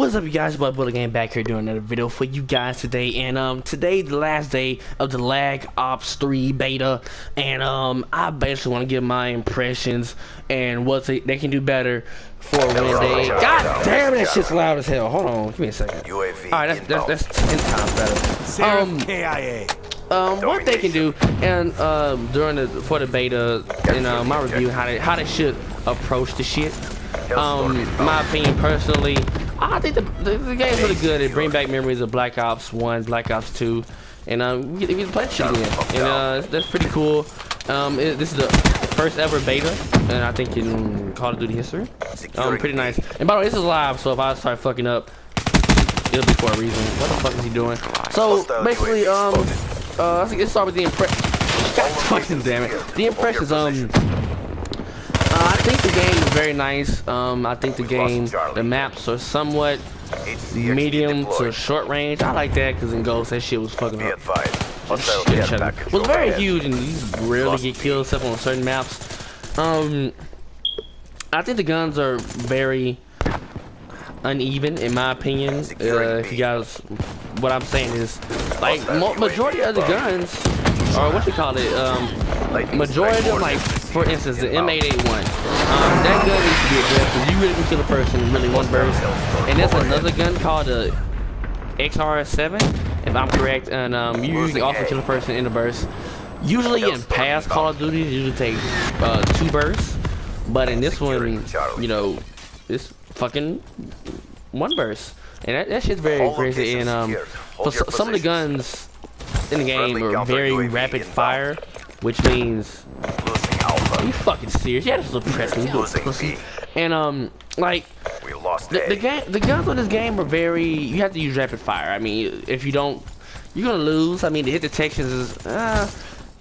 What's up you guys, Blood Bullet Game back here doing another video for you guys today and um today the last day of the Lag Ops 3 beta and um I basically want to give my impressions and what they, they can do better for when they God damn that shit's loud as hell. Hold on, give me a second. UAV Alright, that's, that's that's ten times better. Um KIA. um, what they can do, and um, during the for the beta, in uh, my review, how they how they should approach the shit. Um, my opinion personally, I think the, the, the game's really good. It brings back memories of Black Ops One, Black Ops Two, and um, we get, get to play shit again, and uh, that's pretty cool. Um, it, this is the first ever beta, and I think in Call of Duty history. Um, pretty nice. And by the way, this is live, so if I start fucking up, it'll be for a reason. What the fuck is he doing? So basically, um, uh, let's start with the impression. God fucking damn it. The impressions, um, think the game is very nice. Um, I think the game, the maps are somewhat medium to short range. I like that because in Ghost, that shit was fucking up. advised. Shit, jet shut up. package was very huge and you rarely get killed except on certain maps. Um, I think the guns are very uneven in my opinion. Uh, if you guys, what I'm saying is, like majority of the guns, or what you call it, um, majority of like for instance, the. M881, um, that gun needs to be addressed because you really can kill a person in really one burst. And there's another gun called the XR7, if I'm correct, and um, you usually also kill a person in a burst. Usually in past Call of Duty, you usually take uh, two bursts, but in this one, you know, it's fucking one burst, and that, that shit's very crazy. And um, secured. for Hold your s- some of the guns in the game are very rapid fire, which means You fucking serious? Yeah, this is depressing. You Losing pussy. B. And um, like We lost the, the game, the guns on this game are very. You have to use rapid fire. I mean, if you don't, you're gonna lose. I mean, the hit detection is. Uh,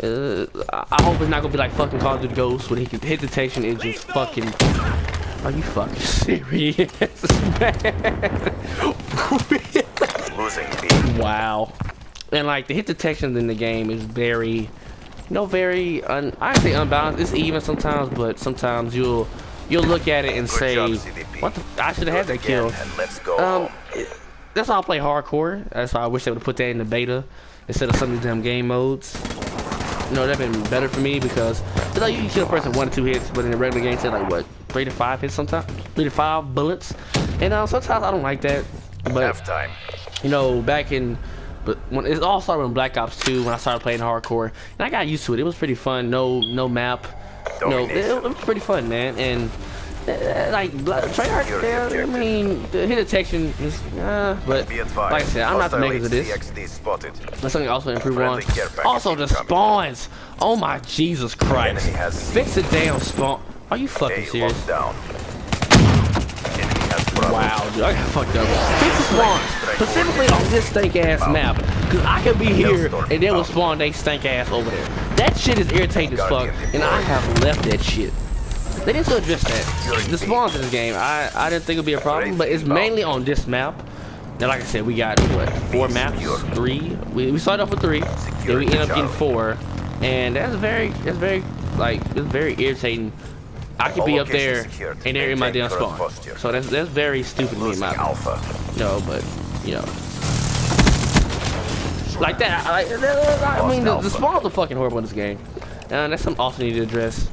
uh, I hope it's not gonna be like fucking Call of Duty Ghost the hit hit detection is just fucking. Are you fucking serious, man? Losing wow. And like the hit detection in the game is very, know, very un. I say unbalanced. It's even sometimes, but sometimes you'll you'll look at it and Good say, job, "What the? I should have had that kill." again And let's go. Um, it- that's why I play hardcore. That's why I wish they would have put that in the beta instead of some of these damn game modes. You know, that'd been better for me because you know you can kill a person one or two hits, but in the regular game, say like what three to five hits sometimes, three to five bullets, and uh, sometimes I don't like that. But Halftime. you know, back in, but when it all started with Black Ops 2 when I started playing hardcore, and I got used to it. It was pretty fun. No, no map. No, it, it was pretty fun, man. And uh, like Treyarch, yeah, I mean, the hit detection is, uh, but like I said, I'm not the makers of this. That's something also improve on. Also, the spawns. Oh my Jesus Christ! Fix the damn spawn. Are you fucking serious? down. Wow, dude, I got fucked up. Fix the spawns, specifically on this stank ass map. Cause I could be here and they will spawn they stank ass over there. That shit is irritating as fuck, and I have left that shit. They need to address that. The spawns in this game, I, I didn't think it'd be a problem, but it's mainly on this map. Now, like I said, we got what four maps, three. We, we started off with three, then we end up getting four, and that's very that's very like it's very irritating. I could be up there and they're in my damn spawn. posture. So that's that's very stupid me, in my Alpha. no, but you know, like that. I, I, I mean, the, the spawns are fucking horrible in this game, and that's something also need to address.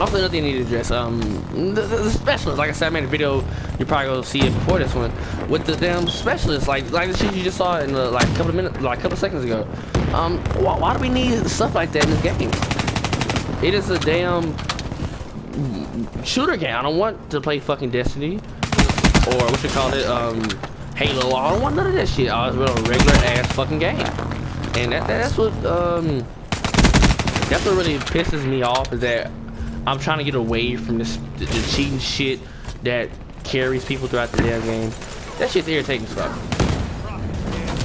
Also, another thing you need to address, um, the, the, the specialists. Like I said, I made a video. You probably gonna see it before this one with the damn specialists. Like, like the shit you just saw in the, like a couple of minutes, like a couple of seconds ago. Um, why, why do we need stuff like that in this game? It is a damn shooter game. I don't want to play fucking Destiny or what you call it, um, Halo. I don't want none of that shit. I was want a regular ass fucking game, and that, that's what um, that's what really pisses me off is that I'm trying to get away from this the, the cheating shit that carries people throughout the damn game. That shit's irritating as fuck.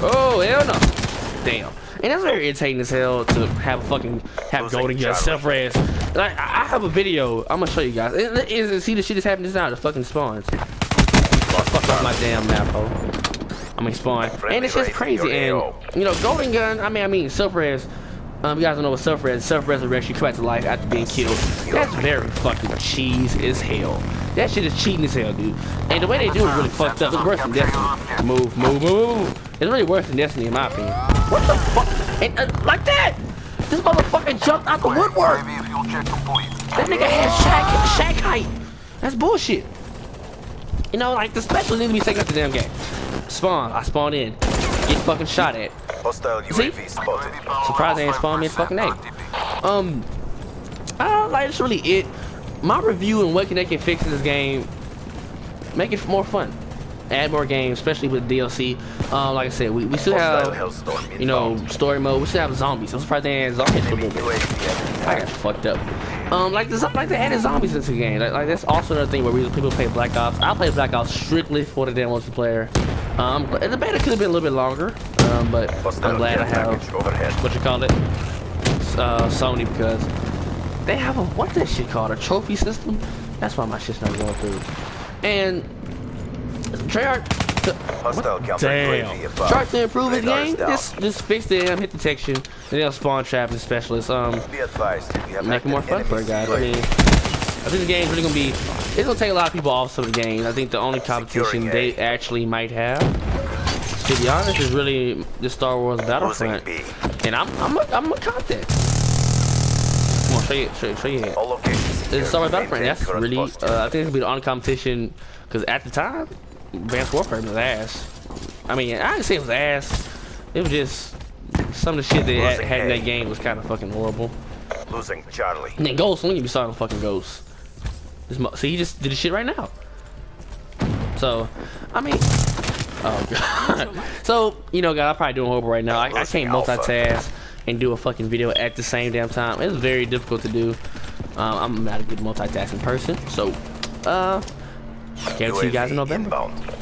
Oh hell no! Damn. And that's very irritating as hell to have a fucking have golden gun Charlie. self res. Like I I have a video. I'm gonna show you guys. It- it- is- see the shit that's happening just now. The fucking spawns. Oh, Fuck up my damn map hole. I mean spawn. And it's just crazy. And you know, golden gun. I mean, I mean self res. Um, you guys don't know what self res. Self resurrection. You come back to life after being killed. That's very fucking cheese as hell. That shit is cheating as hell, dude. And the way they do it is really fucked up. It's worse than Destiny. Move, move, move. It's really worse than Destiny in my opinion. What the fuck? And, uh, like that! This motherfucker jumped out the woodwork. That nigga had shack, shack height. That's bullshit. You know, like the special need to be taken out the damn game. Spawn, I spawned in. Get fucking shot at. Hostile See? UAV spotted. Surprised they ain't spawned me in fucking eight. Um, uh, like that's really it. My review and what can they can fix in this game, make it more fun. Add more games, especially with DLC. Um, like I said, we, we still have, you know, story mode. We still have zombies. I'm surprised they ain't zombies for a little bit. I got fucked up. Um, like there's like they added zombies into the game. Like, like that's also another thing where we, people play Black Ops. I play Black Ops strictly for the damn multiplayer. Um, the beta could have been a little bit longer. Um, but Hostile I'm glad I care have package overhead. what you call it, uh, Sony because they have a what's that shit called a trophy system. That's why my shit's not going through. And Treyarch, Hostile counter damn, UAV above. Treyarch to improve his game. Just just fix the damn hit detection and they'll spawn trap and specialists. Um, Be advised, we have make it more fun for it, guys. I mean, I think the game's really gonna be. It's gonna take a lot of people off some of the games. I think the only competition they actually might have, to be honest, is really the Star Wars Battlefront. And I'm I'm a, I'm a content. Come on, show you show, you- show you here. It's. Star Wars Battlefront. That's really. Uh, I think it's gonna be the only competition because at the time, Advanced Warfare was ass. I mean, I didn't say it was ass. It was just some of the shit they had, had in that game was kind of fucking horrible. Losing Charlie. And then Ghost, when you be starting fucking Ghost. This mo- See, he just did the shit right now. So, I mean, oh god. so, you know, guys, I'm probably doing horrible right now. I, I can't multitask and do a fucking video at the same damn time. It's very difficult to do. Um, I'm not a good multitasking person. So, uh, catch you guys in November. Inbound.